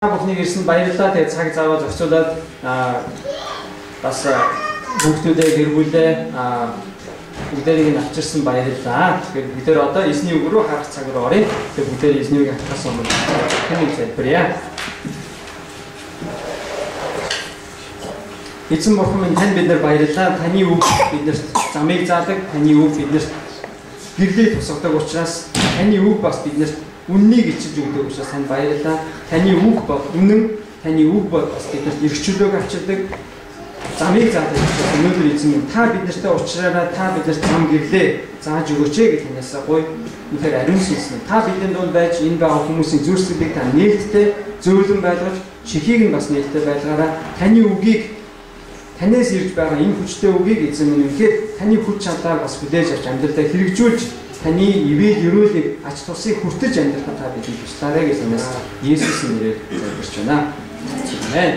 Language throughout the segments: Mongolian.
Бүхнийг ирсэн баярлалаа. Тэгээ цаг зав аваад зохицуулаад аа бас бүгдүүдээ гэр бүлээ бүгдээрийг нь авчирсан баярлалаа. Тэгэхээр бид нэр одоо эзний үг рүү харах цаг руу оръё. Тэгээ бүгдээр эзний үгийг хатгаас өмнө таны залбирая. Эзэн бурхан минь тань бид нар баярлалаа. Таны үг биднэрт замыг заадаг. Таны үг биднэрт гэрлийг тусгадаг учраас таны үг бас биднэрт үннийг ичиж өгдөг учраас танд баярлалаа. Таны үг бол үнэн, таны үг бол бас биднэрт эргчлөөг авчирдаг. Замыг заадаг учраас өнөөдөр эзэн та бид нартай уулзраараа та биднэрт зам гэрлээ. Зааж өгөөч гэж танаас гоё үнэхээр ариун сүнс нь та бидний дунд байж энэ байгаа хүмүүсийн зүрх сэтгэлийг та нээлттэй зөөлөн байлгаж чихийг нь бас нээлттэй байлгаараа. Таны үгийг танаас ирж байгаа энэ хүчтэй үгийг эзэн минь үнэхээр таны хүч чадлаар бас хүлээж авч амьдралдаа хэрэгжүүлж таны ивэл өрөөлийг ач тусыг хүртэж амьдрахад та бидний туслаарай гэж санаас Есүсийн нэрээр залбирч байна. Амен.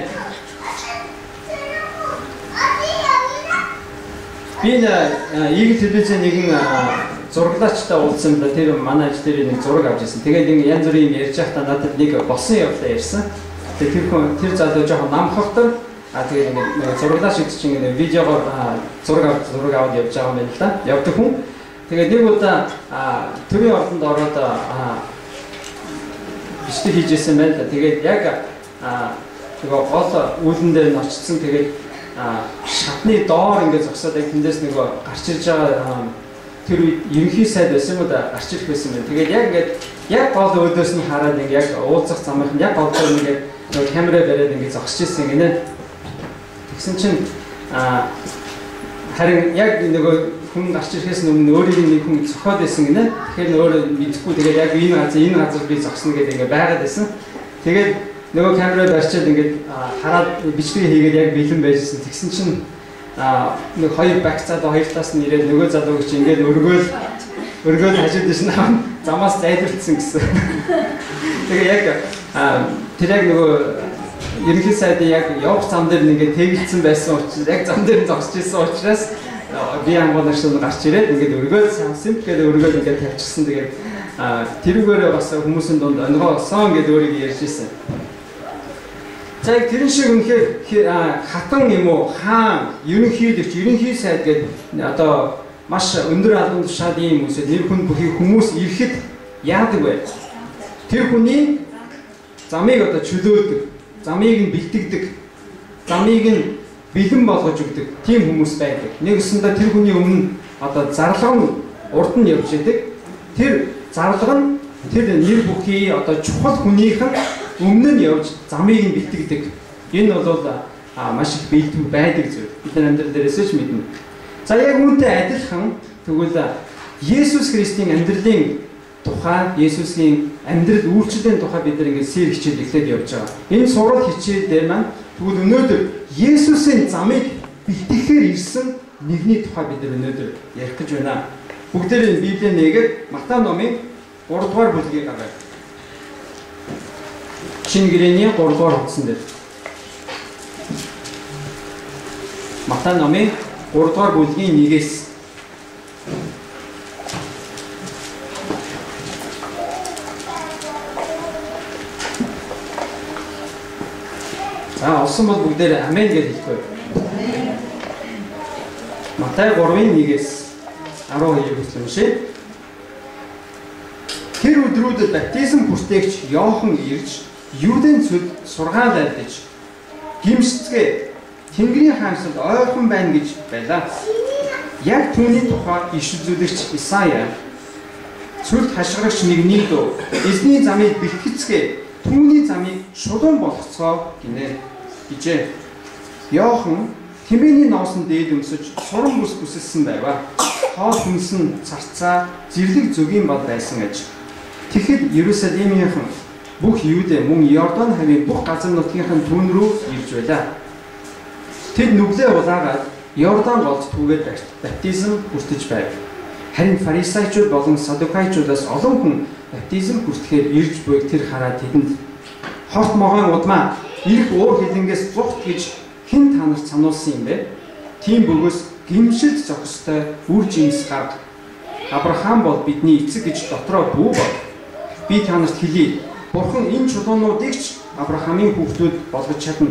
Би нэг телевизэн нэгэн зураглаачтай уулзсан да тэр манай аж дээр нэг зураг авч ирсэн. Тэгээд ингэ янз бүрийн ярьж байхдаа надад нэг болсон явдлаа ярьсан. Тэгээд тэр хүн тэр залуу жоохон намхахтай А тэгээд ингэ зураглаач чинь ингэ видеогоор зураг зураг аваад явж байгаа юм байна л да. Явдаг хүн. Тэгээд нэг удаа төвийн ордонд ороод бичлэг хийжсэн байна л да. Тэгээд яг нөгөө гол үүлэн дээр нь очсон. Тэгээд шатны доор ингээд зогсоод яг тэндээс нөгөө гарч ирж байгаа тэр үед ерөнхий сайд байсан юм да гарч ирэх байсан байна. Тэгээд яг ингээд яг гол өөдөөс нь хараад ингээд яг уулзах замынх нь яг гол дээр ингээд нөгөө камера бариад ингээд зогсож ирсэн гинэ. Тэгсэн чинь харин яг нөгөө хүн гарч ирэхээс өмнө өөрийг нэг хүн зохиод байсан гинэ. Тэгэхээр өөрөө мэдэхгүй тэгээд яг энэ газар энэ газар би зогсно гэдэг ингээд байгаад байсан. Тэгээд нөгөө камераа барьчаад ингээд хараад бичлэг хийгээд яг бэлэн байжсэн. Тэгсэн чинь а нэг хоёр баг цаад хоёр таас нь ирээд нөгөө залууг чи ингээд өргөөл өргөөл хажууд дэс нам замаас зайлуулсан гэсэн. Тэгээ яг тэр яг нөгөө ерөнхий сайдын яг явах зам дээр нэгээ тэгэлцсэн байсан учраас яг зам дээр зогсож исэн учраас би ангуунаар шууд гарч ирээд ингээд өргөөл симп гэдэг өргөөл ингээд тавьчихсан. Тэгээд тэрүүгээрээ бас хүмүүсийн дунд өнгөө сон гэдэг өөрийг ярьж исэн. За яг тэрэн шиг үнэхээр хатан юм уу хаан ерөнхийлөгч ерөнхий сайд гэдэг одоо маш өндөр албан тушаалын юм үсэ нэр хүн бүхий хүмүүс ирэхэд яадаг вэ? Тэр хүний замыг одоо чөлөөлдөг, замыг нь бэлтгэдэг, замыг нь бэлэн болгож өгдөг тийм хүмүүс байдаг. Нэгсэндээ тэр хүний өмнө одоо зарлага нь урд нь явж идэг. Тэр зарлага нь тэр нэр бүхий одоо чухал хүнийхэн өмнө нь явж замыг нь бэлтгэдэг. Энэ бол маш их бэлтгэв байдаг зүйл. Бид нар амьдрал дээрээс ч мэднэ. За яг үүнтэй адилхан тэгвэл Есүс Христийн амьдралын тухай, Есүсийн амьдрал үйлчлэлийн тухай бид нар ингээд сэр хичээл эхлээд явж байгаа. Энэ сурал хичээл дээр маань тэгвэл өнөөдөр Есүсийн замыг бэлтгэхээр ирсэн нэгний тухай бид өнөөдөр ярих гэж байна. Бүгдээрээ Библийн нэгээр Матай номын 3 дугаар бүлгийг гаргая. Шинэ гэрээний 3 дугаар утсан дээр. Матай номын 3 дугаар бүлгийн 1-ээс За олсон бол бүгдээр амен гэж хэлэхгүй. Матай 3-ын 1-ээс 12 хүртэл уншъя. Тэр өдрүүдэд баптизм хүртээгч Йохан ирж Юудын цүд сургаал айлдаж гимшцгээ Тэнгэрийн хаансад ойрхон байна гэж байлаа. Яг түүний тухай иш үзүүлэгч Исая цүлд хашгирагч нэгний дөө эзний замыг бэлтгэцгээ түүний замыг шулуун болгоцгоо гинэ гэжээ. Йохан Тэмээний ноосн дээд өмсөж суран бүс бүсэлсэн байваа. Хоол хүнсэн царцаа зэрлэг зөгийн бод байсан гэж. Тэгэхэд Ерүсалимийнхан бүх Юудэ мөн Йордан хавийн бүх газар нутгийнхын түн рүү ирж байлаа. Тэд нүглээ улаагаад Йордан голд түгээд баптизм хүртэж байв. Харин фарисеучуд болон садукайчудаас олон хүн баптизм хүртэхээр ирж буйг тэр хараад тэдэнд хорт могоон удмаа ирэх уур хилэнгээс зугт гэж хэн та нарт сануулсан юм бэ? Тийм бөгөөс гимшилт зохистой үр жимс гард. Авраам бол бидний эцэг гэж дотроо бүү бол. Би та нарт хэлье Бурхан энэ чулуунуудыг ч Авраамийн хүүхдүүд болгож чадна.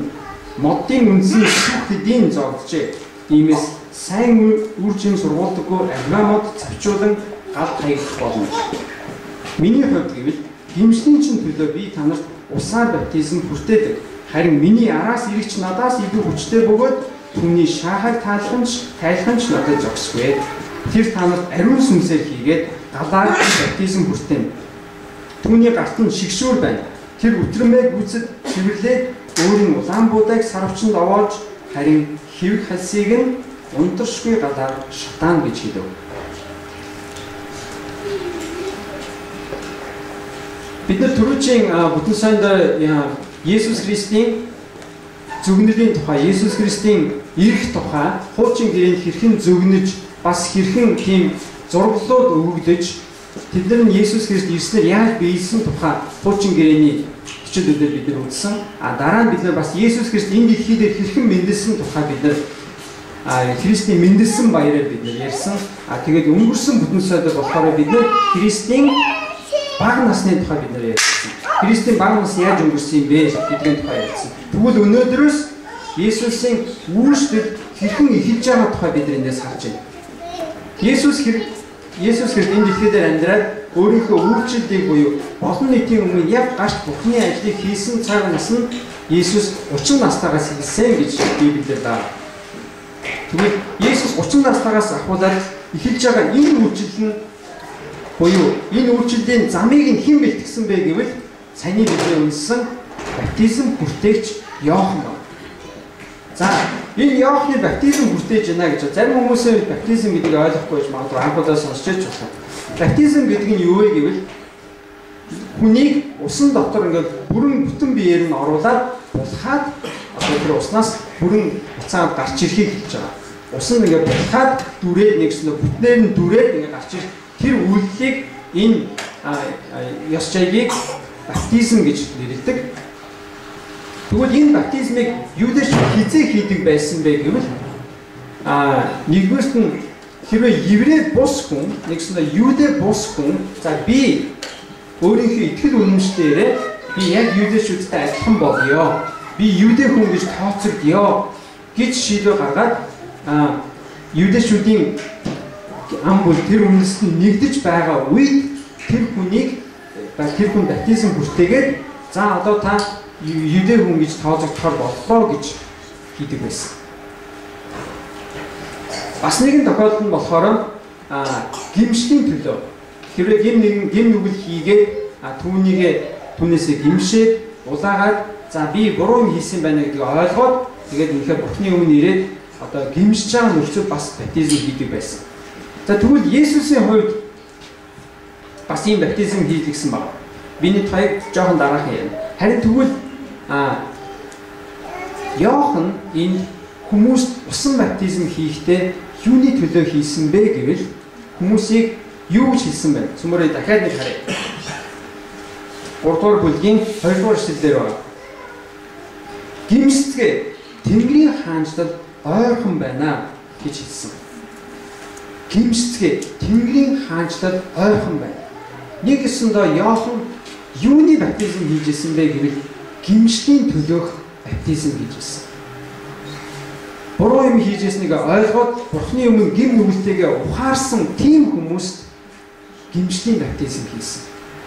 Моддын үндсийн шүүх хэдийн зогджээ. Иймээс сайн үр жим сургуулдаггүй Авраамод завчуулан гал хаягдах болно. Миний хувьд гэвэл гимшлийн чинь төлөө би танарт усаар баптизм хүртээдэг. Харин миний араас ирэгч надаас илүү хүчтэй бөгөөд түүний шаахаг таалхамж тайлхамж надад зогсгүй. Тэр танарт ариун сүнсээр хийгээд галаар баптизм хүртээнэ. Түүний гарт нь шигшүүр байна. Тэр өтрмэг гүцэд цэвэрлээд өөрийн улаан буудаг сарвчанд овоолж харин хэвэг халсыг нь унтаршгүй гадаар шатаан гэж хэлв. Бид нар түрүүчийн бүтэн сайнд Есүс Христийн зүгнэлийн тухай, Есүс Христийн ирэх тухай хуучин гэрээнд хэрхэн зүгнэж бас хэрхэн тийм зураглууд өгөгдөж тэд нар нь Есүс Христ ирснээр яаж биелсэн тухай хуучин гэрээний хичээлүүдээр бид нар үзсэн. А дараа нь бид нар бас Есүс Христ энэ дэлхий дээр хэрхэн мэндэлсэн тухай бид нар а Христийн мэндэлсэн баяраар бид нар ярьсан. А тэгээд өнгөрсөн бүтэн сайдаар болохоор бид нар Христийн бага насны тухай бид нар ярьсан. Христийн бага нас яаж өнгөрсөн юм бэ гэдгийн тухай ярьсан. Тэгвэл өнөөдрөөс Есүсийн үүсэл хэрхэн эхэлж байгаа тухай бид эндээс харж байна. Есүс Есүс Христ энэ дэлхий дээр амьдраад өөрийнхөө үйлчлэлийг буюу олон нийтийн өмнө яг гарч Бурхны ажлыг хийсэн цаг нас нь Есүс 30 настайгаас эхэлсэн гэж Библиэлд байна. Тэгвэл Есүс 30 настайгаас ахуулаад эхэлж байгаа энэ үйлчлэл нь буюу энэ үйлчлэлийн замыг нь хэн бэлтгэсэн бэ гэвэл саяны бидний үнсэн баптизм бүртээгч Иохан байна. За энэ Иохны баптизм хүртээж байна гэж зарим хүмүүсээ баптизм гэдгийг ойлгохгүй байж магадгүй анхудаа сонсч яж байна. Баптизм гэдэг нь юу вэ гэвэл хүнийг усан дотор ингээд бүрэн бүтэн биеэр нь оруулаад булхаад одоо тэр уснаас бүрэн буцаад гарч ирэхийг хэлж байгаа. Ус нь ингээд булхаад дүрээд нэгснэ бүтнээр нь дүрээд ингээд гарч ирэх тэр үйлдэлийг энэ ёс жайгийг баптизм гэж нэрлэдэг. Тэгвэл энэ баптизмыг юудэж хизээ хийдэг байсан бэ гэвэл а нэгдүгээрт нь хэрвээ еврей бус хүн нэгсэндээ юудэ бус хүн за би өөрийнхөө итгэл үнэмшлээрээ би яг юудэшүүдтэй адилхан болёо. Би юудэ хүн гэж тооцогдё гэж шийдвэр гаргаад а юудэшүүдийн ам бол тэр үндэс нь нэгдэж байгаа үед тэр хүнийг тэр хүн баптизм хүртээгээд за одоо та юдэ хүн гэж тооцогдохоор боллоо гэж хийдэг байсан. Бас нэгэн тохиолдол нь болохоор гимшлийн төлөө хэрвээ гим нэгэн гим нүгэл хийгээд түүнийгээ түүнээсээ гимшээд улаагаад за би буруу юм хийсэн байна гэдгийг ойлгоод тэгээд үнэхээр Бурхны өмнө ирээд одоо гимшиж байгаа нөхцөл бас баптизм хийдэг байсан. За тэгвэл Есүсийн хувьд бас ийм баптизм хийлгсэн баг. Биний тоёг жоохон дараахан юм. Харин тэгвэл А Йохан энэ хүмүүст усан баптизм хийхдээ юуны төлөө хийсэн бэ гэвэл хүмүүсийг юу гэж хэлсэн бэ? Цөмөрөө дахиад нэг харъя. 3 дугаар бүлгийн 2 дугаар эшлэлээр байна. Гимсцгээ Тэнгэрийн хаанчлал ойрхон байна гэж хэлсэн. Гимсцгээ Тэнгэрийн хаанчлал ойрхон байна. Нэг гэсэндээ Йохан юуны баптизм хийжсэн бэ гэвэл гимшлийн төлөөх баптизм байсан. Буруу юм хийжсэнийг ойлгоод Бурхны өмнө гим нүгэлтэйгээ ухаарсан тийм хүмүүст гимшлийн баптизм хийсэн.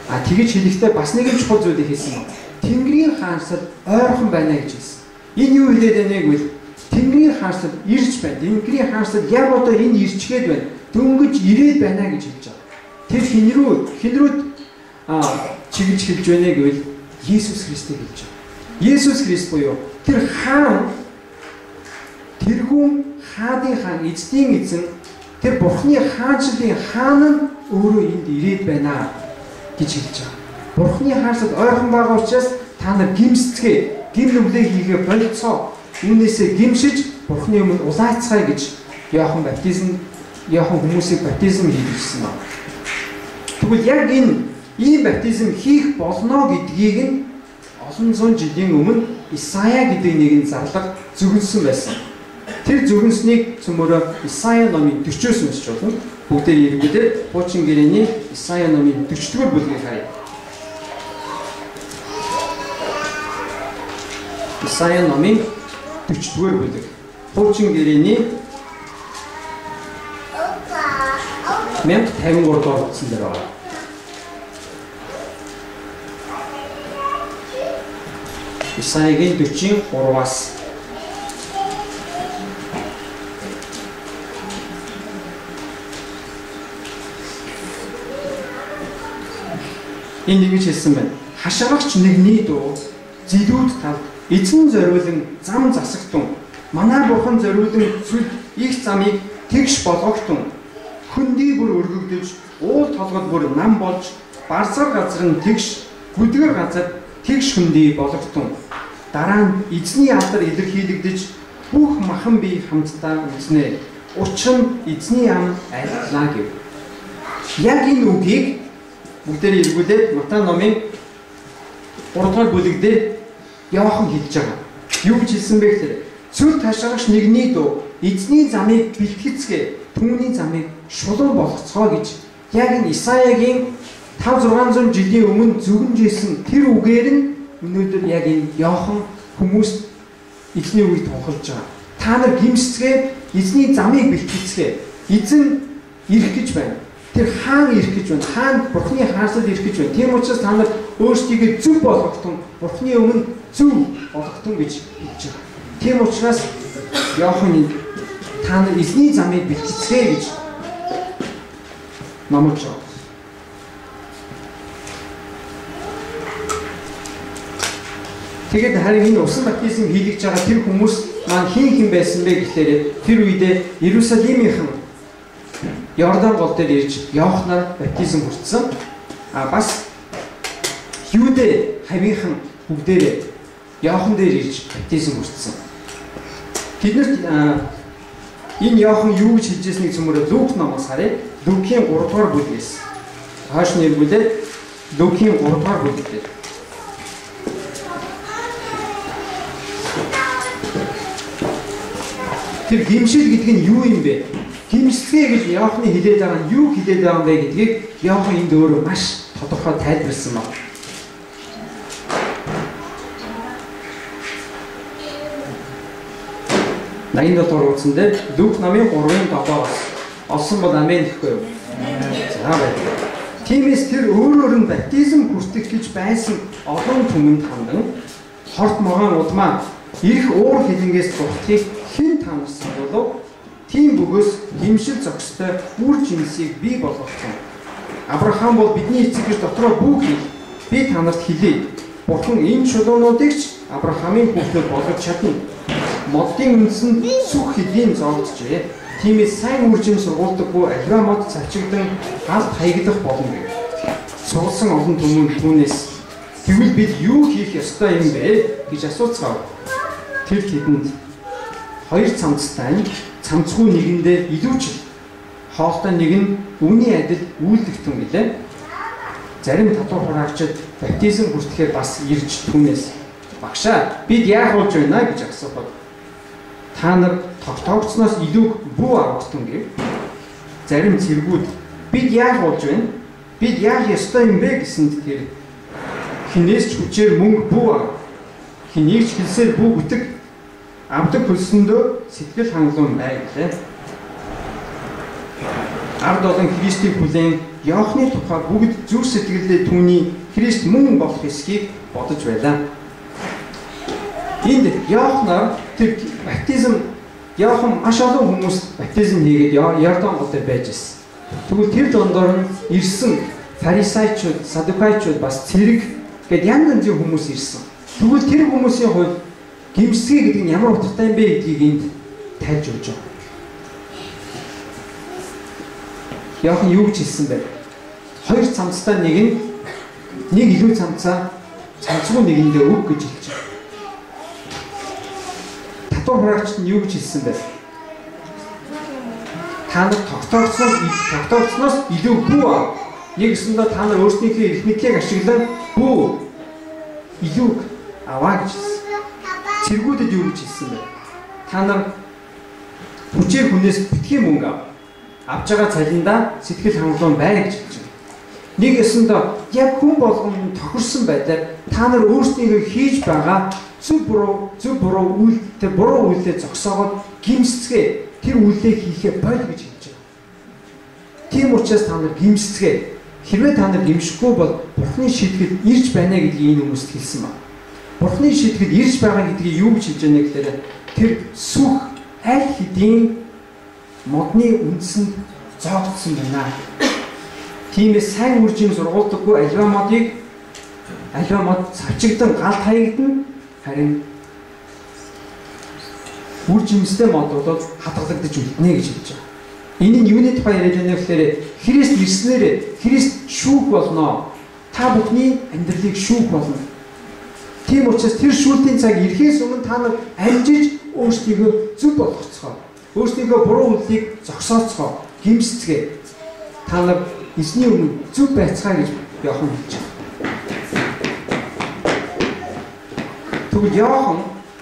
А тэгэж хэлэхдээ бас нэгэн чухал зүйлийг хийсэн юм. Тэнгэрийн хаанчлал ойрхон байна гэж хэлсэн. Энэ юу хэлээд байна гэвэл Тэнгэрийн хаанчлал ирж байна. Тэнгэрийн хаанчлал яг одоо энэ ирчгээд байна. Дөнгөж ирээд байна гэж хэлж байгаа. Тэр хин рүү хин рүү чиглэж хэлж байна гэвэл Есүс Христийг хэлж байгаа. Есүс Христ буюу тэр хаан тэрхүүн хаадын хаан эзний эзэн тэр Бурхны хаанчлалын хаан нь өөрөө энд ирээд байна гэж хэлж байгаа. Бурхны хаанчлал ойрхон байгаа учраас та нар гимсцгээ, гим нүглээ хийгээ болцоо. Үүнээсээ гимшиж Бурхны өмнө улаацгаая гэж Иохан баптизм Иохан хүмүүсийг баптизм хийжсэн байна. Тэгвэл яг энэ ийм баптизм хийх болно гэдгийг нь олон зуун жилийн өмнө Исая гэдэг нэгэн зарлага зөвлөсөн байсан. Тэр зөвлөснийг цөмөрөө Исая номын 40-оос уншиж болно. Бүгдээр иргэдээ хуучин гэрээний Исая номын 40-р бүлгийг харъя. Исая номын 40-р бүлэг. Хуучин гэрээний 1053 дугаар утсан дээр байна. Исаягийн 43-аас энэ нэгж хэлсэн байна. Хашаагч нэгний дуу зилүүд тал эзэн зориулан зам засагтун манай бурхан зориулан сүл их замыг тэгш болгогтун хөндөй бүр өргөгдөж уул толгод бүр нам болж барсар газар нь тэгш бүдгэр газар тэгш хөндөй болгогтун дараа нь эзний алдар илэрхийлэгдэж бүх махан бие хамтдаа үзнэ. Учир нь эзний ам айлтлаа гэв. Яг энэ үгийг бүгдээрээ эргүүлээд Матай номын 3 дугаар бүлэгдээ Иохан хэлж байгаа. Юу гэж хэлсэн бэ гэхээр цүр ташаагч нэгний дуу эзний замыг бэлтгэцгээ түүний замыг шулуун болгоцгоо гэж яг энэ Исаягийн 5 600 жилийн өмнө зүгэнж исэн тэр үгээр нь Өнөөдөр яг энэ Йохан хүмүүст эзний үгийг тунхалж байгаа. Та нар гимсцгээ эзний замыг бэлтгэцгээ. Эзэн ирэх гэж байна. Тэр хаан ирэх гэж байна. Хаан Бурхны хаасад ирэх гэж байна. Тийм учраас та нар өөрсдийгөө зөв болгохтун Бурхны өмнө зөв болгохтун гэж хэлж байгаа. Тийм учраас Йохан та нар эзний замыг бэлтгэцгээ гэж номлож байгаа. Тэгээд харин энэ усан баптизм хийлгэж байгаа тэр хүмүүс маань хин хин байсан бэ гэхлээр тэр үедээ Иерусалимийнхан Йордан гол дээр ирж явахнаар баптизм хүртсэн. А бас Юудэ хавийнхан бүгдээрээ Йохан дээр ирж баптизм хүртсэн. Тэднэрт энэ Йохан юу гэж хэлж ирснийг цөмөрө Лук номоос харъя. Лукийн 3 дугаар бүлгээс. Хойш нэргүүлээд Лукийн 3 дугаар бүлгээр Тэр гимшил гэдэг нь юу юм бэ? Гимсэлгээ гэж Иохны хэлээд байгаа нь юу хэлээд байгаа юм бэ гэдгийг Иохан энд өөрөө маш тодорхой тайлбарлсан байна. Найн дотор утсан дээр Лук намын 3-ын 7-оос олсон бол амен гэхгүй юу? За байна. Тиймээс тэр өөрөөр нь баптизм хүртэх гэж байсан олон түмэнд хандан хорт могоон удмаа их уур хилэнгээс дуртахыг хэн танарсан болов тийм бөгөөс гимшил зохистой үр жинсийг бий болгосон. Авраам бол бидний эцэг гэж дотроо хэл би танарт хэлье. Бурхан энэ чулуунуудыг ч Авраамийн хүүхдүүд болгож чадна. Моддын үндсэнд сүх хэдийн зогджээ. Тиймээс сайн үр жим сургуулдаггүй аливаа мод цавчигдан галт хаягдах болно гэв. Суулсан олон түмэн түүнээс тэгвэл бид юу хийх ёстой юм бэ гэж асууцгаав. Тэр тэдэнд хоёр цамцтай цамцгүй нэгэндээ илүү ч хоолтой нэг нь үүний адил үйлдэгтэн гэлээ. Зарим татвар хураагчид баптизм хүртэхээр бас ирж түүнээс багшаа бид яах болж байна гэж асуухад та нар тогтоогцноос илүү бүү авахтун гэв. Зарим цэргүүд бид яах болж байна? Бид яах ёстой юм бэ гэсэнд тэр хинээс ч хүчээр мөнгө бүү ав. Хэнийг ч хэлсээр бүү бүтэг амдаг хөлсөндөө сэтгэл хангалуун бай гэлээ. Ард олон Христийг хүлээн Иохны тухай бүгд зүр сэтгэлдээ түүний Христ мөн болох эсхийг бодож байлаа. Энд Иохноор тэр баптизм Иохан маш олон хүмүүс баптизм хийгээд гол дээр байж ирсэн. Тэгвэл тэр дондор нь ирсэн фарисеучуд, садукайчуд бас цэрэг гээд янз янзын хүмүүс ирсэн. Тэгвэл тэр хүмүүсийн хувьд гимсгээ гэдэг нь ямар утгатай юм бэ гэдгийг энд тайлж өгч байгаа. Яахан юу гэж хэлсэн бэ? Хоёр цамцтай нэг нь нэг илүү цамцаа цамцгүй нэгэндээ өг гэж хэлж байгаа. Татвар хураагч нь юу гэж хэлсэн бэ? Та нар тогтоогдсон тогтоогдсноос илүү бүү аа. Нэг гэсэндээ та нар өөрсдийнхээ эрх мэдлийг ашиглан бүү илүү аваа гэж хэлсэн цэргүүдэд юу гэж хэлсэн бэ? Та нар хүчээр хүнээс битгий мөнгө ав. Авж байгаа цалиндаа сэтгэл хангалуун байна гэж хэлж байна. нэг ясандаа яг хүн болгонд тохирсон байдлаар та нар өөрсдийгөө хийж байгаа зөв буруу зөв буруу үйл тэр буруу үйлдэл зогсоогоод гимсцгээ тэр үйлдэл хийхээ боль гэж хэлж байгаа. Тийм учраас та нар гимсцгээ хэрвээ та нар гимшихгүй бол Бурхны шийтгэл ирж байна гэдгийг энэ хүмүүст хэлсэн ба. Бурхны шийтгэл ирж байгаа гэдгийг юу гэж хэлж байна гэхээр тэр сүх аль хэдийн модны үндсэнд зоогдсон байна. Тиймээс сайн үржийн сургуулдаггүй альва модыг альва мод цавчигдан галт хаягдана харин үр жимстэй модуудад хадгалагдаж үлднэ гэж хэлж байгаа. Энэ нь юуны тухай яриад байна гэхээр Христ ирснээр Христ шүүх болно. Та бүхний амьдралыг шүүх болно. Тийм учраас тэр шүүлтийн цаг ирэхээс өмнө та нар амжиж өөрсдийгөө зөв болгоцгоо. Өөрсдийнхөө буруу үйлийг зогсооцгоо, гимсцгээ. Та нар эзний өмнө зөв байцгаа гэж Иохан хэлж байна. Тэгвэл Иохан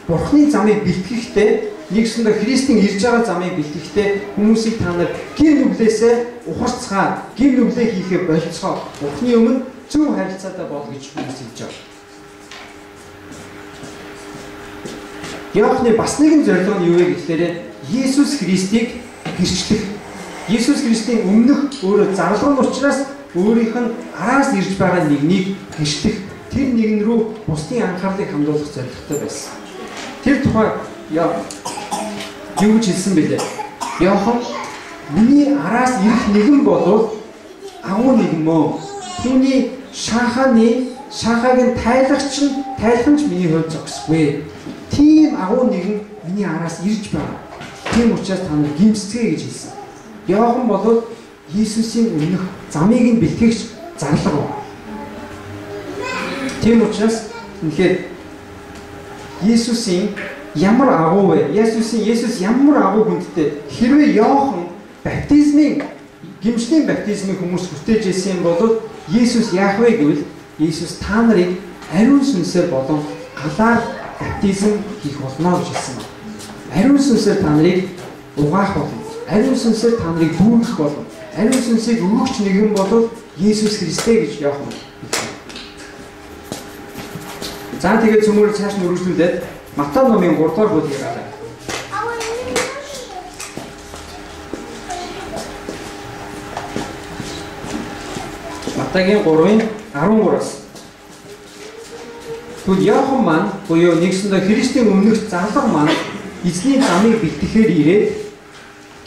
Бурхны замыг бэлтгэхдээ нэгсэндээ Христийн ирж байгаа замыг бэлтгэхдээ хүмүүсийг та нар гин нүглээсээ ухарцгаа, гин нүглээ хийхээ болцгоо. Бурхны өмнө зөв харилцаатай бол гэж хүмүүс хэлж байгаа. Иохны бас нэгэн зорилго нь юу вэ гэхээр Есүс Христийг гэрчлэх. Есүс Христийн өмнөх өөрөө зарлуун учраас өөрийнх нь араас ирж байгаа нэгнийг гэрчлэх тэр нэгэн рүү бусдын анхаарлыг хандуулах зорилготой байсан. Тэр тухай яа юу гэж хэлсэн бэлээ? Яахан миний араас ирэх нэгэн болов агуу нэгэн мөө. Түүний шаханы шахаг нь тайлагч нь тайлханч миний хувьд зогсгүй. Тийм агуу нэгэн миний араас ирж байгаа. Тийм учраас та нар гимсцгээ гэж хэлсэн. Яахан болов Иесусийн өмнөх замыг нь бэлтгэгч зарлага Тийм учраас үнэхээр Иесусийн ямар агуу вэ? Иесусийн Иесус ямар агуу хүндтэй хэрвээ Иохан баптизмын гимшлийн баптизмыг хүмүүс хүртээж ирсэн бол Иесус яах вэ гэвэл Иесус та нарыг ариун сүнсээр болон галаар баптизм хийх болно гэж хэлсэн байна. Ариун сүнсээр та нарыг угаах болно. Ариун сүнсээр та нарыг дүүргэх болно. Ариун сүнсийг өгөгч нэгэн бол Иесус Христос гэж Иохан За тэгээд цөмөр цааш нь үргэлжлүүлээд Матай номын 3 дугаар бүлгийг хараа. Матагийн 3-ын 13-аас Тэгвэл Яохан маань буюу нэгсэндээ Христийн өмнөх зарлага маань эзний замыг бэлтгэхээр ирээд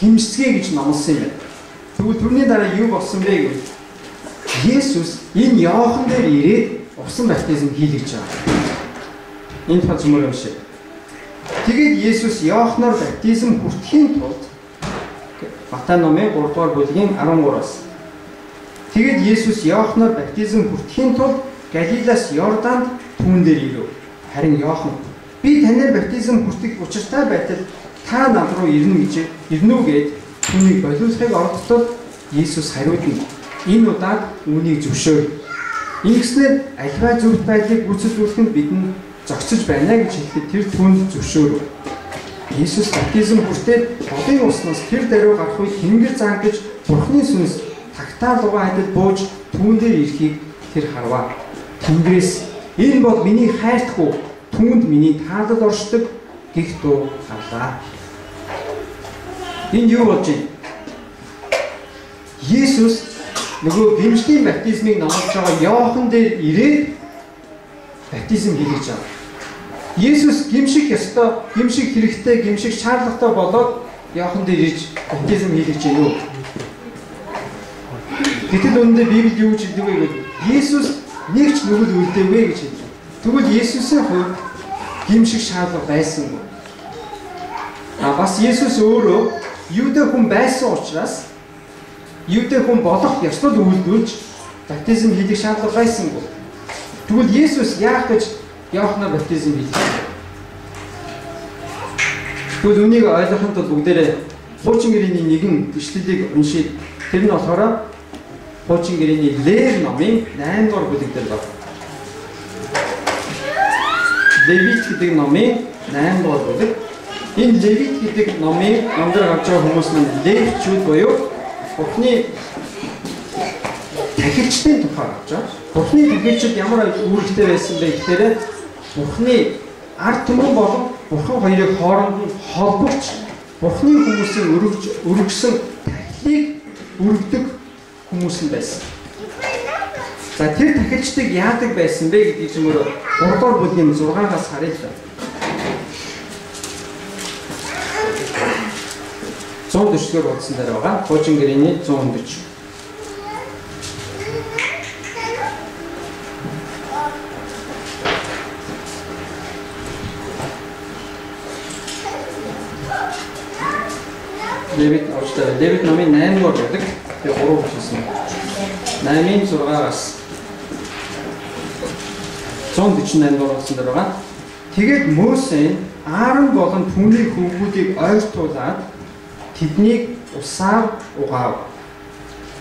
гимсгэ гэж номлосон юм байна. Тэгвэл түрүүний дараа юу болсон бэ гэвэл Есүс энэ Яохан дээр ирээд усан баптизм хийлгэж байгаа. Энэ тухай цөмөр юм шиг. Тэгээд Есүс Иохноор баптизм хүртэхийн тулд Матай номын 3 дугаар бүлгийн 13-аас Тэгээд Есүс Иохноор баптизм хүртэхийн тулд Галилаас Йорданд түүн дээр ирэв. Харин Иохан би танаар баптизм хүртэх учиртай байтал та над руу ирнэ гэж ирнүү гэд түүнийг болиулахыг оролдтол Есүс хариулна. Энэ удаад үүнийг зөвшөөр. Ингэснээр альва зөвхт байдлыг гүйцэтгүүлэх нь бидэнд зогсож байна гэж хэлэхэд тэр түнд зөвшөөрөв. Иесус баптизм хүртээд одын уснаас тэр даруй гарах үед тэнгэр заан гэж Бурхны сүнс тагтаа лугаа хадад бууж түүн дээр ирэхийг тэр харваа. Тэнгэрээс энэ бол миний хайртгүй түүнд миний таалал оршдог гих дуу харлаа. Энд юу болж байна? Иесус нөгөө гимшлийн баптизмыг номлож байгаа Иохан дээр ирээд баптизм хийгэж байгаа. Есүс гимших ёстой, гимших хэрэгтэй, гимших шаардлагатай болоод Яохан дээр ирж баптизм хийлгэж байна юу? Гэтэл үүндээ Библиэд юу гэж хэлдэг вэ гэвэл Есүс нэг ч нүгэл үлдээвэ гэж байна. Тэгвэл Есүсийн хувьд гимших шаардлага байсангүй. А бас Есүс өөрөө юудэ хүн байсан учраас юудэ хүн болох ёслол үйлдүүлж баптизм хийх шаардлага байсангүй. Тэгвэл Есүс яах гэж Иохна баптизм хийлээ. Тэгвэл үнийг ойлгохын тулд бүгдээрээ хуучин гэрээний нэгэн бичлэлийг уншийе. Тэр нь болохоор хуучин гэрээний Лев номын 8 дугаар бүлэг дээр байна. Левит гэдэг номын 8 дугаар бүлэг. Энэ Левит гэдэг номын номдэр гарч байгаа хүмүүс маань Левчүүд буюу Бурхны тахилчдын тухай авч байгаа. Бурхны тахилчид ямар үүрэгтэй байсан бэ гэхээр Бурхны ард түмэн болон Бурхан хоёрыг хооронд нь холбогч Бурхны хүмүүсийн өргөж өргөсөн тахилыг өргөдөг хүмүүс нь байсан. За тэр тахилчдыг яадаг байсан бэ гэдгийг чимээр 3 дугаар бүлгийн 6-аас харъя л да. 140-гээр утсан дээр байгаа. Хуучин гэрээний 140. Левит авчтай. Левит номын 8 дугаар байдаг. Тэгээ 3 хүчсэн. 8-ын 6-аас 148 дугаар утсан дээр байгаа. Тэгээд Мөсен Аарон болон түүний хүүгүүдийг ойртуулад тэднийг усаар угаав.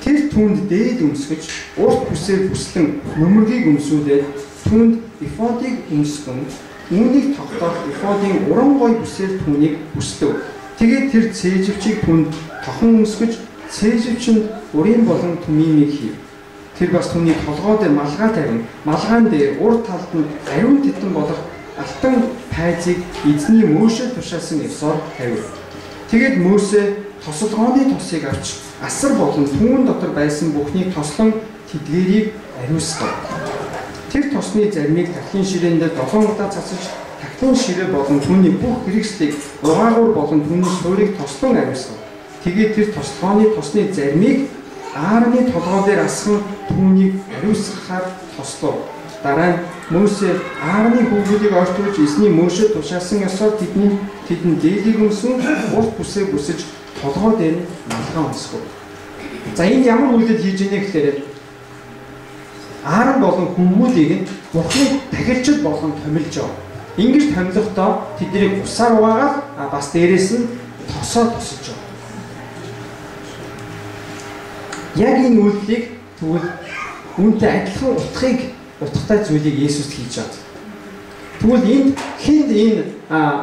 Тэр түнд дээд өмсгөж урт бүсээр бүслэн нөмөргийг өмсүүлээд түнд эфодыг өмсгөн үүнийг тогтоох эфодын уран гой бүсээр түүнийг бүслэв. Тэгээд тэр цээжвчийг түнд тохон өмсгөж цээжвчэнд урийн болон түмиймийг хийв. Тэр бас түүний толгой дээр малгай тавин, малгаан дээр урд талд нь ариун титэн болох алтан тайзыг эзний мөөшөд тушаасан ёсоор тавив. Тэгэд Мөсө тосолгооны тосыг авч асар болон түүн дотор байсан бүхнийг тослон тэдгэрийг ариусгав. Тэр тосны зармийг дахин ширээн дээр долоон удаа цацаж дахин ширээ болон түүний бүх хэрэгслийг угаагур болон түүний суурийг тослон ариусгав. Тэгээд тэр тослогооны тосны зармийг Аарны толгой дээр асхан түүнийг ариусгахаар тослоо. Дараа нь Мөсө Аарны хүүхдүүдийг ортуулж эзний мөөшөд тушаасан ёсоор тэдний тэдэн дээлийг өмсөн урт бүсээ бүсэж толгой дээр малгай өмсгөв. За энэ ямар үйлдэл хийж ийнэ гэхээр Аарон болон хүмүүлийг нь Бурхны тахилчд болгон томилж байгаа. Ингэж томилохдоо тэднийг усаар угаагаад бас дээрэс нь тосоо тосож байгаа. Яг энэ үйлдэлийг тэгвэл үүнтэй адилхан утгыг утгатай зүйлийг Есүс хийж байгаа. Тэгвэл энд хинд энэ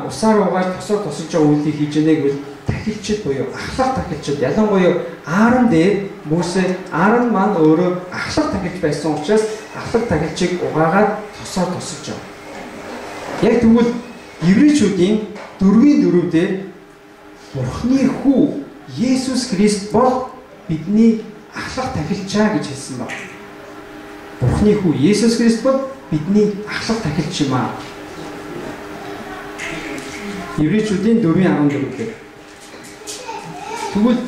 усаар угааж тосоо тосож байгаа үйлдэлийг хийж ийнэ гэвэл тахилчид буюу ахлах тахилчид ялангуяа Аарон дээр Мөсө Аарон маань өөрөө ахлах тахилч байсан учраас ахлах тахилчийг угаагаад тосоо тосож байгаа. Яг тэгвэл еврейчүүдийн дөрвийн дөрөвдөө Бурхны хүү Есүс Христ бол бидний ахлах тахилчаа гэж хэлсэн баг. Бурхны хүү Есүс Христ бол бидний ахлах тахилч юм аа. Еврейчүүдийн 4:14 дээр. Тэгвэл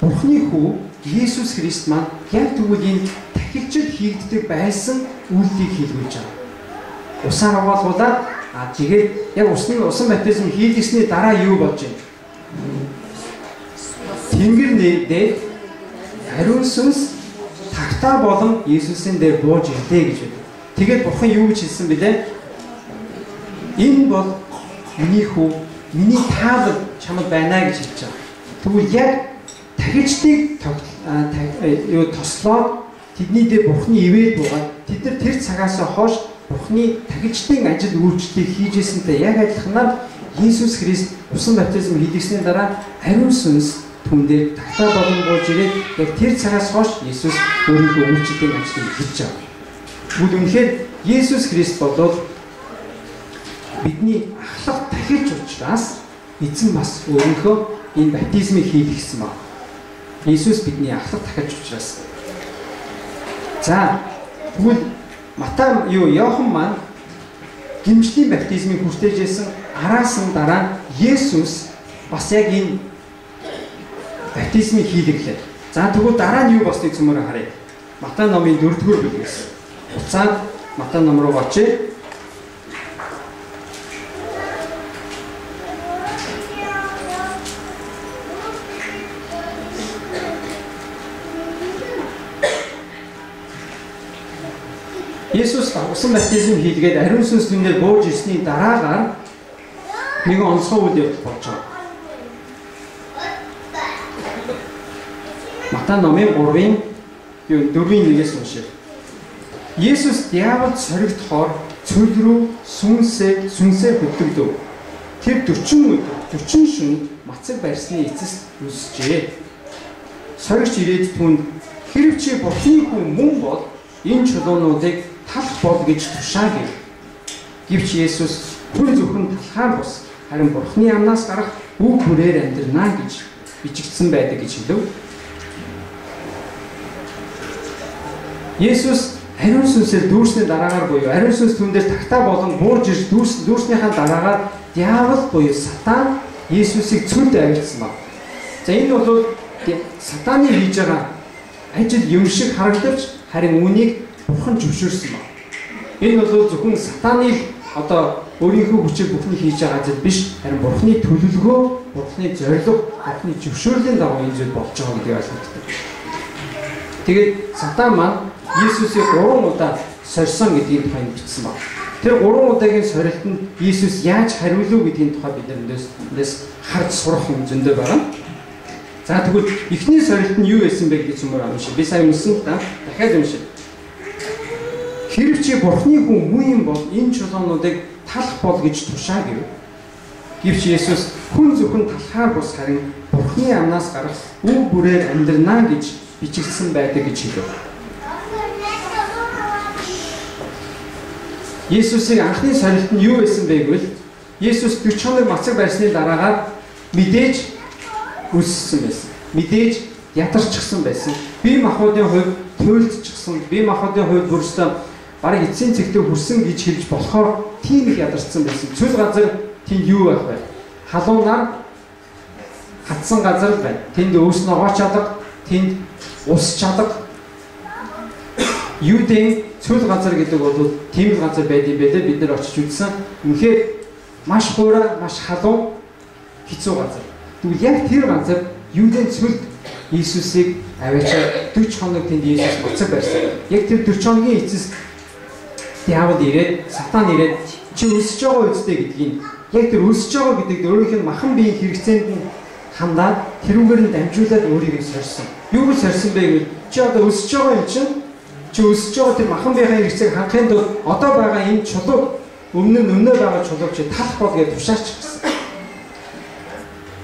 Бурхны хүү Есүс Христ маань яг тэгвэл энэ тахилчид хийгддэг байсан үйлдэлийг хийлгүүлж байгаа. Усаар угаалгуулаад а тэгээд яг усны усан баптизм хийлгэсний дараа юу болж байна? Тэнгэр нээдээ ариун сүнс тагтаа болон Есүсийн дээр бууж ирлээ гэж байна. Тэгээд бурхан юу гэж хэлсэн бэлээ? Энэ бол миний хүү, миний таалал чамд байна гэж хэлж байгаа. Тэгвэл яг тахичдыг юу тослоод тэдний дээр Бурхны ивэд буугаад тэд нар тэр цагаас хойш Бурхны тахилчдын ажил үйлчлэлийг хийж ирсэнтэй яг адилханаар Иесус Христ усан баптизм хийлгэсний дараа ариун сүнс түн дээр тагтаа болон бууж ирээд яг тэр цагаас хойш Иесус өөрийнхөө үйлчлэлийн ажлыг хийж байгаа. Тэгвэл үнэхээр Иесус Христ болоод бидний ахлах тахилч учраас эзэн бас өөрийнхөө энэ баптизмыг хийлгэсэн баг. Иесус бидний ахлах тахилч учраас За тэгвэл Матай юу Иохан маань гимжлийн баптизмыг хүртээжсэн араас нь дараа Есүс бас яг энэ баптизмыг хийлгэлээ. За тэгвэл дараа нь юу болсныг цөмөр харъя. Матай номын 4-р бүлгээс. Уцаад Матай ном руу очие. Есүс усан баптизм хийлгээд ариун сүнс түнээр бууж ирсний дараагаар нэгэн онцгой үйл явдал болж байгаа. Матай номын 3-ын юу 4-ийн 1-ээс уншия. Есүс диаволд соригдохоор цөл рүү сүнсээ сүнсээ хөдөлдөв. Тэр 40 өдөр 40 шөнө мацаг барьсны эцэст үсжээ. Соригч ирээд түнд хэрв чи бурхны хүн мөн бол энэ чулуунуудыг талах бол гэж тушаа гэв. Гэвч Есүс хүн зөвхөн талхаар бус харин бурхны амнаас гарах үг хүрээр амьдрнаа гэж бичигдсэн байдаг гэж хэлв. Есүс ариун сүнсээр дүүрсний дараагаар буюу ариун сүнс түндээс тагтаа болон буурж ирж дүүрс дүүрснийхаа дараагаар диавол буюу сатан Есүсийг цүлд авилсан баг. За энэ бол сатаны хийж байгаа ажил юм шиг харагдавч харин үнийг бурхан зөвшөөрсөн баг. Энэ бол зөвхөн сатаныг одоо өөрийнхөө хүчээр бүхнийг хийж байгаа ажил биш харин бурхны төлөвлөгөө, бурхны зорилго, бурхны зөвшөөрлийн дагуу энэ зүйл болж байгаа гэдгийг ойлгохдаг. Тэгээд сатан маань Иесусыг 3 удаа сорьсон гэдгийг тухайн бичсэн байна. Тэр 3 удаагийн сорилт нь Иесус яаж хариулв гэдгийн тухай бид нэс харж сурах юм зөндөө байгаа. За тэгвэл эхний сорилт нь юу байсан бэ гэж юмраа уншия. Би сайн уншсан да. Дахиад уншия. Хэрв чи Бурхны хүн муу юм бол энэ чулуунуудыг талах бол гэж тушаа гэв. Гэвч Есүс хүн зөвхөн талахаар бус харин Бурхны амнаас гарах үг бүрээр амьдрнаа гэж бичигдсэн байдаг гэж хэлв. Есүсийн анхны сорилт нь юу байсан бэ гэвэл Есүс 40 хоног мацаг барьсны дараагаар мэдээж үссэн байсан. Мэдээж ятарчсан байсан. Бие махбодын хувьд туйлдчихсан. Бие махбодын хувьд бүрстэ бараг эцсийн цэгтээ хүрсэн гэж хэлж болохоор тийм их ядарсан байсан. Цүл газар тэнд юу байх вэ? Халуунаар хатсан газар байна. Тэнд өөс ногоо чадаг, тэнд ус чадаг. Юудын цүл газар гэдэг бол тийм л газар байд юм байлээ бид нар очиж үзсэн. Үнэхээр маш хуурай, маш халуун хэцүү газар. Тэгвэл яг тэр газар юудын цүлд Иесусыг аваачаа 40 хоног тэнд Иесус буцаг барьсан. Яг тэр 40 хоногийн эцэс диавол ирээд, сатан ирээд чи өсөж байгаа үстэй гэдгийг яг тэр өсөж байгаа гэдэг өөрийнх нь махан биеийн хэрэгцээнд нь хандаад тэрүүгээр нь дамжуулаад өөрийг нь сорьсон. Юу гэж сорьсон бэ гэвэл чи одоо өсөж байгаа юм чинь чи өсөж байгаа тэр махан биеийн хэрэгцээг хангахын тулд одоо байгаа энэ чулуу өмнө нь өмнөө байгаа чулууг чи талах бол гэж тушаач гэсэн.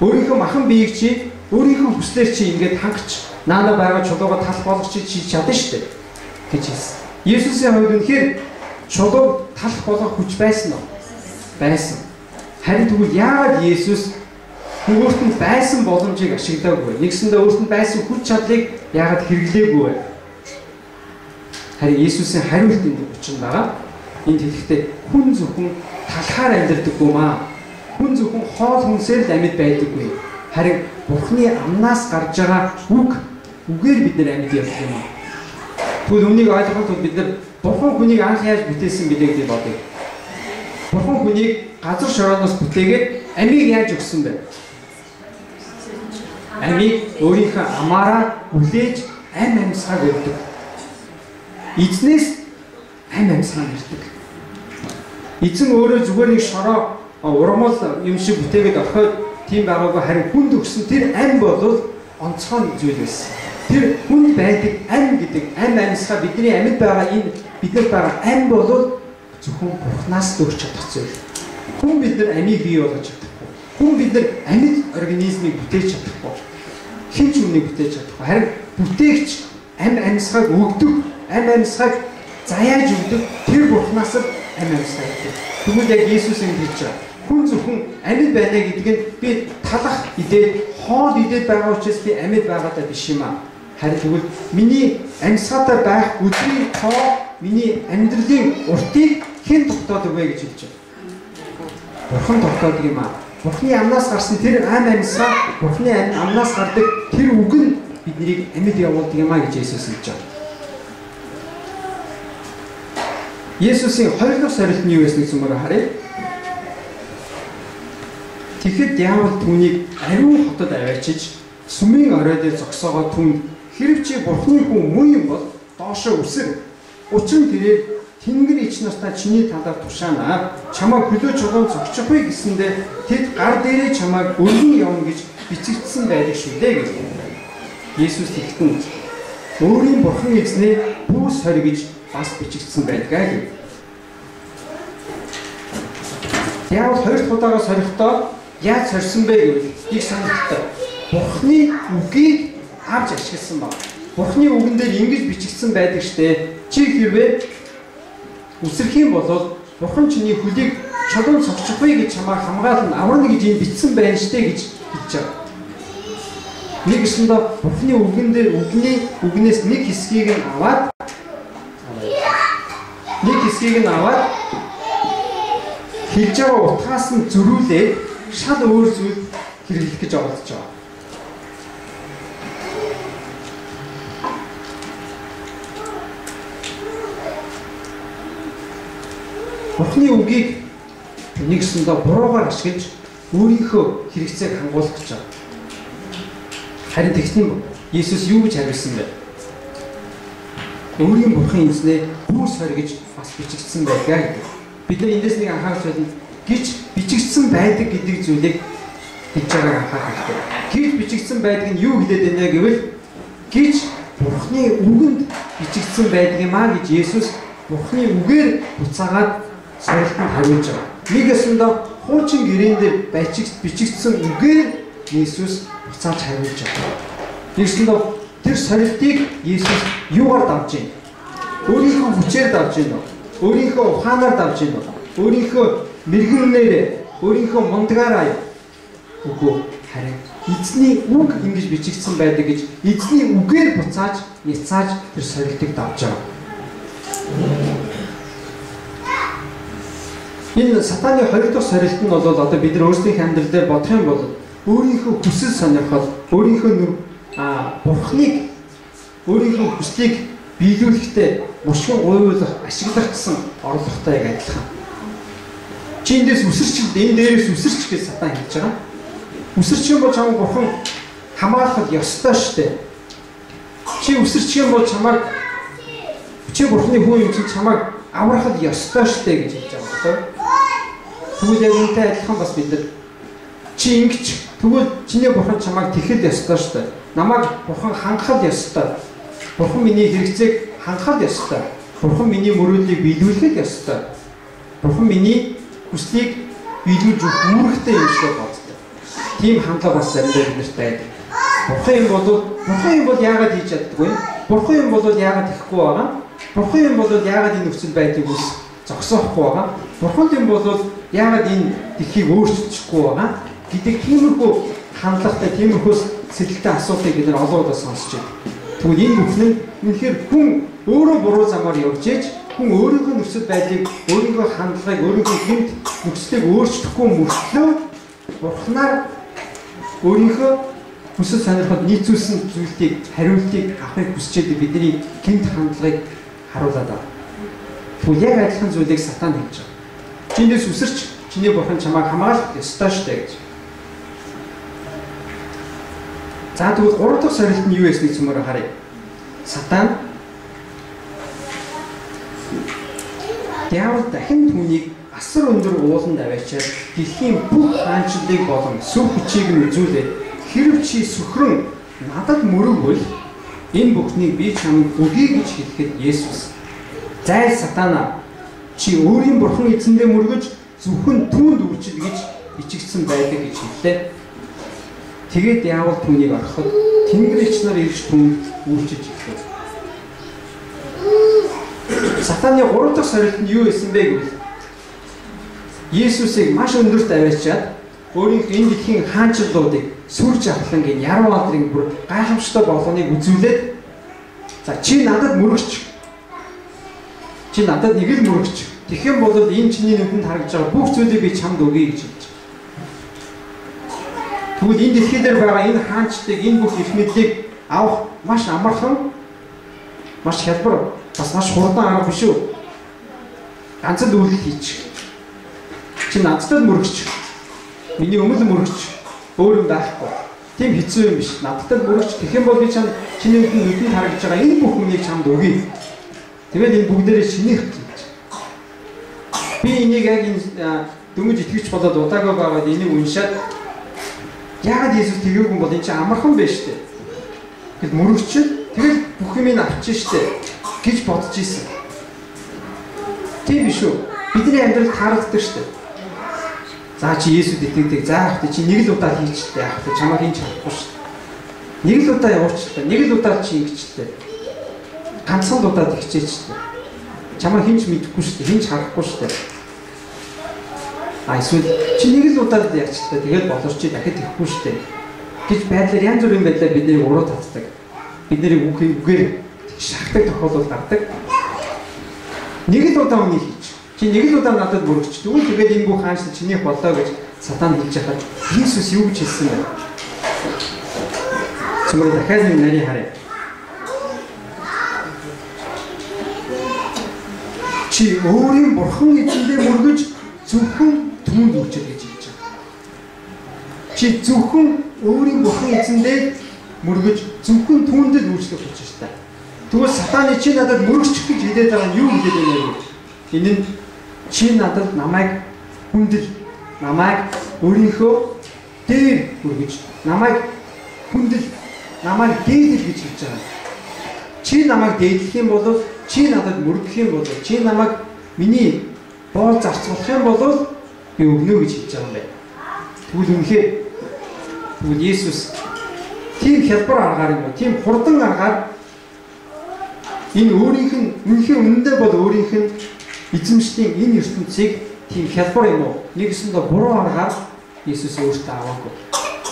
Өөрийнхөө махан биеийг чи өөрийнхөө хүслээр чи ингээд хангach наана байгаа чулууга талах болох чи чи чадна шүү дээ гэж хэлсэн. Есүсийн хувьд үнэхээр чулууг талах болох хүч байсан уу? Байсан. Харин тэгвэл яагаад Есүс нөгөөт нь байсан боломжийг ашиглаагүй? Нэгсэндээ өөрт нь байсан хүч чадлыг яагаад хэрэглээгүй вэ? Харин Иесусийн хариулт энд учир байгаа. Энд хэлэхдээ хүн зөвхөн талхаар амьдрдаггүй маа. Хүн зөвхөн хоол хүнсээр л амьд байдаггүй. Харин Бурхны амнаас гарч байгаа үг үгээр бид нар амьд явах юм аа. Тэгвэл үнийг ойлгоход бид нар Бурхан хүнийг анх яаж бүтээсэн билээ гэж бодъё. Бурхан хүнийг газар шорооноос бүтээгээд амийг яаж өгсөн бэ? Амийг өөрийнхөө амаараа хүлээж ам амьсгал өгдөг эзнээс ам амьсгал ирдэг. Эзэн өөрөө зүгээр нэг шороо урмал юм шиг бүтээгээд орхиод тийм байгаагүй харин хүнд өгсөн тэр ам бол онцгой зүйл байсан. Тэр хүнд байдаг ам гэдэг ам амьсгаа бидний амьд байгаа энэ бидэнд байгаа ам бол зөвхөн Бурханаас л өгч чадах зүйл. Хүн бид нар амийг бий болгож чадахгүй. Хүн бид нар амьд организмыг бүтээж чадахгүй. Хинч үнийг бүтээж чадахгүй. Харин бүтээгч ам амьсгааг өгдөг амь амьсгаг заяаж өгдөг тэр бурхнаас л амь амьсгал гэдэг. Тэгвэл яг Иесус ингэ хэлж байгаа. Хүн зөвхөн амьд байна гэдэг нь би талах идээд хоол идээд байгаа учраас би амьд байгаадаа биш юм аа. Харин тэгвэл миний амьсгалтай байх өдрийн тоо миний амьдралын уртыг хэн тогтоодог вэ гэж хэлж байна. Бурхан тогтоодог юм аа. Бурхны амнаас гарсан тэр ам амьсгаа Бурхны амнаас гардаг тэр үг нь биднийг амьд явуулдаг юм аа гэж Иесус хэлж байгаа. Есүсийн хоёр дахь сорилт нь юу байсан гэсэн мөрөөр харъя. Тэгэхэд диавол түүнийг ариун хотод аваачиж сүмийн оройд зогсоогоо түн хэрв чи бурхны хүн муу юм бол доошоо үсэр. Учир нь тэрээр Тэнгэр ич нартай чиний талаар тушаана. Чамаа хөлөө чулуун зогчихгүй гэсэндэ тэд гар дээрээ чамааг өргөн явна гэж бичигдсэн байдаг шүү дээ гэж. Есүс тэгтэн өөрийн бурхан эзнээ бүүс хорь гэж бас бичигдсэн байдгаа гэв. Диавол хоёр дахь удаага сорихдоо яаж сорьсон бэ гэвэл их санагдтал. Бурхны үгийг авч ашигласан баг. Бурхны үгэн дээр ингэж бичигдсэн байдаг штэ. Чи хэрвээ үсрэх юм бол Бурхан чиний хөлийг чулуун цогцохгүй гэж чамаа хамгаална аварна гэж энэ бичсэн байна штэ гэж хэлж байгаа. Нэг гэсэндээ Бурхны үгэн дээр үгний үгнээс нэг хэсгийг нь аваад нэг хэсгийг нь аваад хэлж байгаа утгаас нь зөрүүлээд шал өөр зүйл хэрэглэх гэж оролдож байгаа. Бурхны үгийг нэгсэндээ буруугаар ашиглаж өөрийнхөө хэрэгцээг хангуулах гэж байгаа. Харин тэгсэн Иесус юу гэж хариулсан бэ? Өөрийн бурхан эзнээ бүр сорь гэж бас бичигдсэн байлгаа гэдэг. Бид нар эндээс нэг анхаарч байна гэж бичигдсэн байдаг гэдэг зүйлийг хэлж байгааг анхаарах хэрэгтэй. Гэж бичигдсэн байдаг нь юу хэлээд байна гэвэл гэж бурхны үгэнд бичигдсэн байдаг юм а гэж Есүс бурхны үгээр буцаагаад сорилтанд хариулж байгаа. Нэгэсэндээ хуучин гэрэн дээр бичигд бичигдсэн үгээр Есүс буцааж хариулж байгаа. Нэгэсэндээ тэр сорилтыг Есүс юугаар давж байна? Өөрийнхөө хүчээр давж байна уу? Өөрийнхөө ухаанаар давж байна уу? Өөрийнхөө мэрэгнээр, өөрийнхөө мундагаараа? Үгүй харин эзний үг ингэж бичигдсэн байдаг гэж эзний үгээр буцааж, няцааж тэр сорилтыг давж байгаа. Энэ сатаны хоёр дахь сорилт нь бол одоо бид нар өөрсдийнхээ амьдрал дээр бодох юм бол өөрийнхөө хүсэл сонирхол, өөрийнхөө а бурхныг өөрийнхөө хүслийг биелүүлэхдээ мушгин гуйвуулах, ашиглах гэсэн орлоготой яг адилхан. Чи эндээс үсэрч энэ дээрээс үсэрч гэж сатан хэлж байгаа. Үсэрч юм бол чамд бурхан хамгаалахад ёстой шүү дээ. Чи үсэрч юм бол чамайг чи бурханы хүн юм чи чамайг аврахад ёстой шүү дээ гэж хэлж байгаа. Тэгвэл яг үнтэй адилхан бас бид нар чи ингэж тэгвэл чиний бурхан чамайг тэхэд ёстой шүү дээ. Намайг бурхан хангахад ёстой Бурхан миний хэрэгцээг хангахад ёстой. Бурхан миний мөрөөдлийг биелүүлэхэд ёстой. Бурхан миний хүслийг биелүүлж өгөх үүрэгтэй юм шиг боддог. Тийм хандлага бас заримдаа биднэрт байдаг. Бурхан юм бол бурхан юм бол яагаад хийж чаддгүй вэ? Бурхан юм бол яагаад ихгүй байгаа? Бурхан юм бол яагаад энэ нөхцөл байдлыг ус зогсоохгүй байгаа? Бурхан юм бол яагаад энэ дэлхийг өөрчилчихгүй байгаа? гэдэг тиймэрхүү хандлагатай тиймэрхүүс сэтэлтэй асуултыг бид нар олон удаа сонсч байна. Тэгвэл энэ бүхэн үнэхээр хүн өөрөө буруу замаар явж ээж хүн өөрийнхөө нөхцөл байдлыг өөрийнхөө хандлагыг өөрийнхөө гэмт нөхцөлийг өөрчлөхгүй мөртлөө бурхнаар өөрийнхөө хүсэл сонирхолд нийцүүлсэн зүйлийг хариултыг авахыг хүсчээд бидний гэмт хандлагыг харуулдаг. Тэгвэл яг адилхан зүйлийг сатан хийж байгаа. Чинээс үсэрч чиний бурхан чамайг хамгаалах ёстой дээ гэж. За тэгвэл гурав дахь сорилт нь юу ясныг цөмөр харъя. Сатан Диавол дахин түүнийг асар өндөр ууланд аваачаад дэлхийн бүх хаанчлалыг болон сүр хүчийг нь үзүүлээд хэрв чи сүхрэн надад мөрөгвөл энэ бүхнийг би чамд өгье гэж хэлэхэд Есүс зай сатана чи өөрийн бурхан эзэндээ мөргөж зөвхөн түүнд үржил гэж бичигдсэн байдаг гэж хэллээ. Тэгээд яавал түүнийг ороход Тэнгэрч нар ирж түүнд үйлчилж эхлэв. Сатаны гурав дахь сорилт нь юу исэн бэ гэвэл Есүсийг маш өндөрт аваачаад өөрийнх энэ дэлхийн хаанчлалуудыг сүрж авахлангийн яруу алдрын бүр гайхамшигтай болгоныг үзүүлээд за чи надад мөрөгч чи надад нэг л мөрөгч тэгэх юм бол энэ чиний нүдэнд харагдж байгаа бүх зүйлийг би чамд өгье гэж хэлж Тэгвэл энэ дэлхий дээр байгаа энэ хаанчлыг энэ бүх их мэдлийг авах маш амархан маш хялбар бас маш хурдан арга биш үү? Ганц л үйлдэл хийчих. Чи надтай мөрөгч. Миний өмнө мөрөгч. Өөр юм байхгүй. Тийм хэцүү юм биш. Надтай мөрөгч гэх юм бол би чам чиний нүдэнд харагдж байгаа энэ бүх үнийг чамд өгье. Тэгээд энэ бүгдээрээ шинийх. Би энийг яг энэ дөнгөж итгэж болоод удаагүй байгаад энийг уншаад Яагаад Иесус тгээггүй бол энэ чинь амархан байж штэ. Тэгэл мөрөгчл тэгэл бүх юм авчих штэ гэж бодож исэн. Тийм биш үү? Бидний амьдрал таарагддаг штэ. За чи Есүд итгэдэг. За яах вэ? Чи нэг л удаа хийчихлээ. Яах вэ? Чамайг хин чадахгүй дээ. Нэг л удаа явуулчихлаа. Нэг л удаа чи ингэчлээ. Ганцхан удаад ихчээчлээ. Чамайг хинч мэдэхгүй дээ. Хинч харахгүй дээ. А эсвэл чи нэг л удаад ярьчлаа. Тэгээд боловч чи дахиад ихгүй шүү дээ. гэж байдлаар янз бүрийн байдлаар бидний уруу татдаг. Бидний үгээр үгээр шахдаг тохиолдол гардаг. Нэг л удаа үнийг хийж. Чи нэг л удаа надад мөрөгч. Тэгвэл тэгээд энэ бүх хаанч чиний болоо гэж сатан хэлж яхад Иесус юу гэж хэлсэн бэ? Чимээ дахиад нэг нарийн харъя. Чи өөрийн бурхан эзэндээ мөргөж зөвхөн түмэнд үрчил гэж хэлж байгаа. Чи зөвхөн өөрийн бурхан эзэндээ мөргөж зөвхөн түүнд л үйлчлэх гэж байна. Тэгвэл сатаны чи надад мөрөгчих гэж хэлээд байгаа нь юу хэлээд байна вэ? Энэ нь чи надад намайг хүндэл, намайг өөрийнхөө дээр мөргөж, намайг хүндэл, намайг дээдэл гэж хэлж байгаа. Чи намайг дээдлэх юм бол чи надад мөргөх юм бол чи намайг миний боол зарцуулах юм бол би өгнө гэж хэлж байгаа юм байна. Тэгвэл үнэхээр тэгвэл Есүс тийм хялбар аргаар юм уу? Тийм хурдан аргаар Энэ өөрийнх нь үнэхээр үнэндээ бол өөрийнх нь эзэмшлийн энэ ертөнцийг тийм хялбар юм уу? Нэгэсэндээ буруу аргаар Иесус өөртөө аваагүй.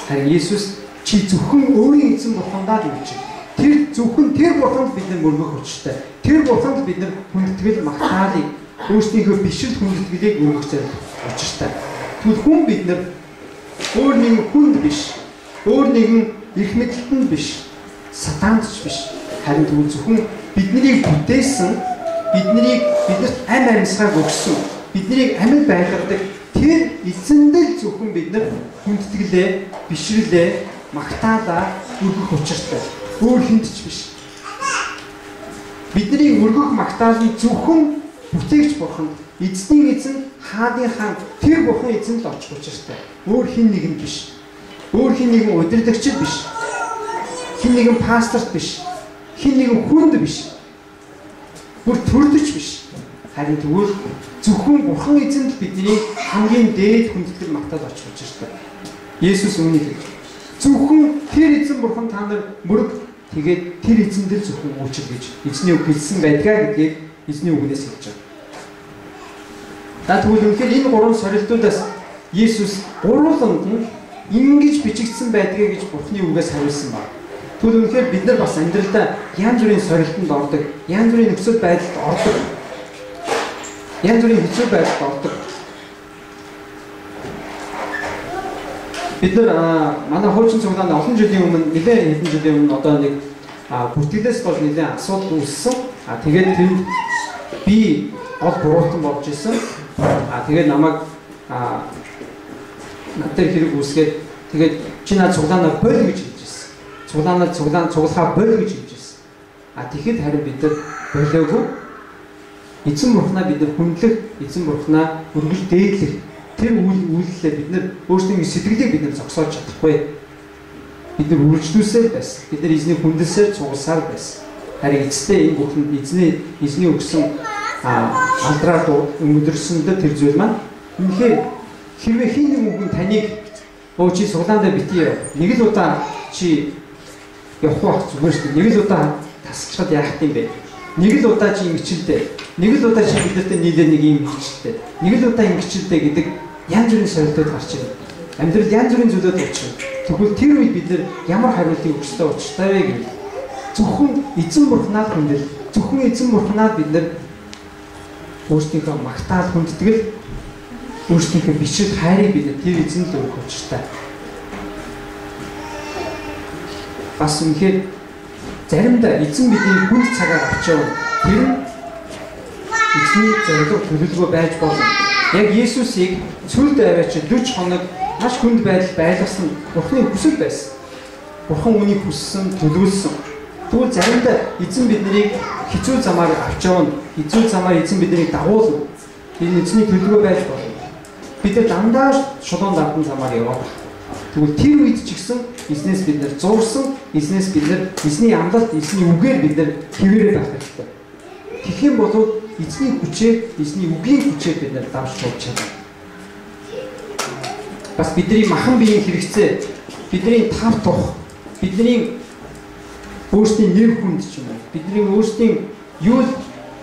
Харин Иесус чи зөвхөн өөрийн эзэн бурхандаа л үуч. Тэр зөвхөн тэр бурханд бид нар мөргөх учиртай. Тэр бурханд бид нар хүндэтгэл магтаалыг өөрсдийнхөө бишрэл хүндэтгэлийг өргөх зэрэг учиртай. Тэгвэл хүн бид нар өөр нэгэн хүнд биш. Өөр нэгэн их мэдлэлтэнд биш. Сатаанд ч биш. Харин тэгвэл зөвхөн биднийг бүтээсэн биднийг биднэрт амь амьсгал өгсөн биднийг амьд байлгадаг тэр эзэндэл зөвхөн бид нар хүндэтгэлээ бишрэлээ магтаалаа өргөх учиртай өөр хүнд ч биш бидний өргөх магтаал нь зөвхөн бүтээгч бурхан эзний эзэн хаадын хаан тэр бурхан эзэн л очих учиртай өөр хин нэг нь биш өөр хин нэгэн удирдагч биш хин нэгэн пасторт биш хин нэгэн хүнд биш. Бүр төрдөж биш. Харин тэгвэл зөвхөн Бурхан эзэнд бидний хамгийн дээд хүндэтгэл магтаал очих учиртай. Есүс үүнийг хэлж. Зөвхөн тэр эзэн Бурхан та нар мөрөг тэгээд тэр эзэндэл зөвхөн уучлал гэж эзний үг хэлсэн байдгаа гэдгийг эзний үгнээс хэлж байгаа. За тэгвэл үнэхээр энэ гурван сорилтуудаас Есүс гурвууланд нь ингэж бичигдсэн байдгийг гэж Бурхны үгээс хариулсан байна. Тэгвэл үнэхээр бид нар бас амьдралдаа янз бүрийн сорилтонд ордог, янз бүрийн нөхцөл байдалд ордог. Янз бүрийн хэцүү байдалд ордог. Бид нар манай хуучин цуглаанд олон жилийн өмнө нэлээд хэдэн жилийн өмнө одоо нэг бүртгэлээс бол нэлээд асуудал үүссэн. А тэгээд тэр би гол буруутан болж исэн. А тэгээд намайг а над дээр хэрэг үүсгээд тэгээд чи над цуглаанаа боль гэж цуглаанаар цуглаан цуглахаа боль гэж хэлж байсан. А тэгэхэд харин бид нар болоогүй эзэн бурхнаа бид нар хүндлэх, эзэн бурхнаа өргөл дээдлэх тэр үйл үйлдэлээ бид нар өөрсдийн сэтгэлийг бид нар зогсоож чадахгүй. Бид нар үргэлжлүүлсээр байсан. Бид нар эзний хүндэлсээр цугласаар байсан. Харин эцэстээ энэ бүхэнд эзний эзний өгсөн алдраар өнгөдрсөндөө тэр зүйл маань үнэхээр хэрвээ хин нэг хүн таныг өө чи суглаандаа битгий нэг л удаа чи явах байх зүгээр шүү дээ. Нэг л удаа тасчихад яах юм бэ? Нэг л удаа чи ингэчилдээ. Нэг л удаа чи бидэртээ нийлээ нэг юм хичилдээ. Нэг л удаа ингэчилдээ гэдэг янз бүрийн сорилтууд гарч ирнэ. Амьдрал янз бүрийн зүйлүүд учрна. Тэгвэл тэр үед бид нэр ямар хариултыг ёстой учиртай вэ гэвэл зөвхөн эзэн бурхнаад хүндэл зөвхөн эзэн бурхнаад бид нэр өөрсдийнхөө магтаал хүндэтгэл өөрсдийнхөө бичиг хайрыг бид тэр эзэн л өгөх учиртай. бас үнэхээр заримдаа эзэн бидний хүнд цагаар авч явна. Тэр эзний зорилго төлөвлөгөө байж болно. Яг Есүсийг цүлд аваач 40 хоног маш хүнд байдал байлгасан Бурхны хүсэл байсан. Бурхан үнийг хүссэн, төлөвлөсөн. Тэгвэл заримдаа эзэн биднийг хизүү замаар авч явна. Хизүү замаар эзэн биднийг дагуулна. Энэ эзний төлөвлөгөө байж болно. Бид дандаа шулуун дардан замаар яваад Тэгвэл тэр үед ч гэсэн эзнээс бид нэр зурсан, эзнээс бид нэр эзний амлалт, эзний үгээр бид нэр хэвээрээ байх хэрэгтэй. Тэгэх юм бол эзний хүчээр, эзний үгийн хүчээр бид нэр давж сууж чадна. бас бидний махан биеийн хэрэгцээ, бидний тав тух, бидний өөрсдийн нэр хүнд ч юм уу, бидний өөрсдийн юу л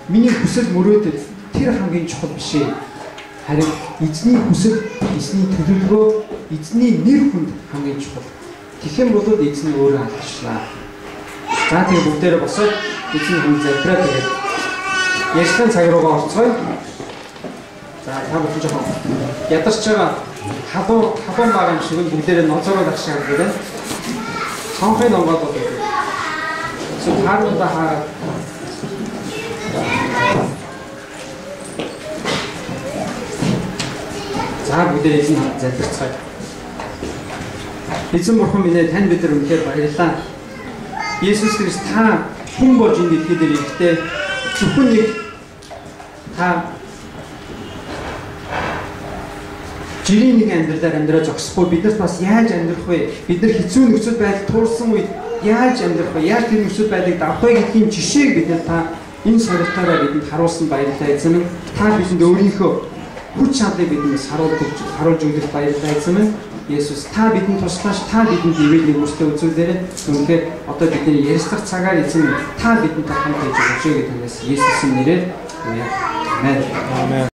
миний хүсэл мөрөөдөл тэр хамгийн чухал биш ээ. Харин эзний хүсэл, эзний төлөвлөгөө, эзний нэр хүнд хамгийн чухал. Тэгэх юм бол эзэн өөрөө алгачлаа. За тэгээ бүгдээрээ босоод эзний хүн залбираа тэгээд ярьсан цаг руугаа орцгоё. За та бүхэн жоохон ядарч байгаа халуун халуун байгаа юм шиг бүгдээрээ ноцороо агшаа гэдэг байна. Сонхын онгоод бол харуулда хараад За бүгдээ эзэн залбирцгаая. Эзэн бурхан минь ээ тань бид нар үнэхээр баярлалаа. Есүс Христ та хүн болж энэ дэлхий дээр ирэхдээ зөвхөн нэг та жирийн нэг амьдралаар амьдраа зогсохгүй биднэрт бас яаж амьдрах вэ? Бид нар хэцүү нөхцөл байдал туурсан үед яаж амьдрах вэ? Яаж тэр нөхцөл байдлыг давах вэ гэдгийн жишээг бид та энэ сургалтаараа бидэнд харуулсан баярлалаа эзэн минь. Та бидэнд өөрийнхөө хүч чадлыг биднээс харуулж харуулж өгөх баярлалаа эзэн минь. Есүс та бидэнд туслаач та бидэнд ивэл нэг үстэй үзүүлээрэй. Үнэхээр одоо бидний ярьцлах цагаар эзэн та бидэнд хамт хийж өгч өгөө танаас Есүсийн нэрээр Амен. Амен.